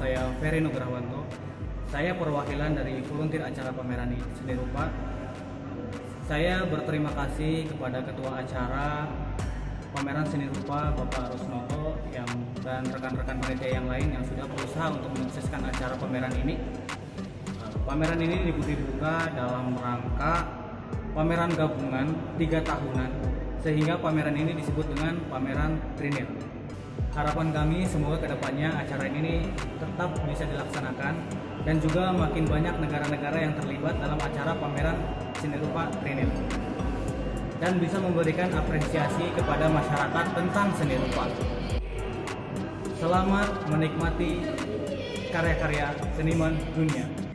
saya Ferry Nugrawanto. Saya perwakilan dari volunteer acara pameran seni rupa. Saya berterima kasih kepada ketua acara pameran seni rupa Bapak Rusnoto yang dan rekan-rekan panitia yang lain yang sudah berusaha untuk menyukseskan acara pameran ini. Pameran ini dibuka dalam rangka pameran gabungan tiga tahunan sehingga pameran ini disebut dengan pameran Trinil. Harapan kami semoga ke depannya acara ini tetap bisa dilaksanakan dan juga makin banyak negara-negara yang terlibat dalam acara pameran seni rupa Trinil dan bisa memberikan apresiasi kepada masyarakat tentang seni rupa. Selamat menikmati karya-karya seniman dunia.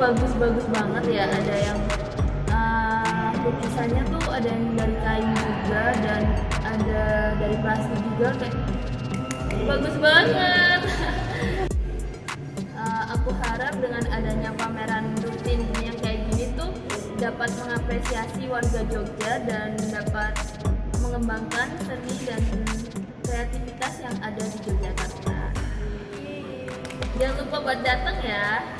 Bagus-bagus banget ya ada yang uh, lukisannya tuh ada yang dari kain juga dan ada dari plastik juga kayak bagus banget Uh, aku harap dengan adanya pameran rutin yang kayak gini tuh dapat mengapresiasi warga Jogja dan dapat mengembangkan seni dan kreativitas yang ada di Yogyakarta. Jangan lupa buat datang ya.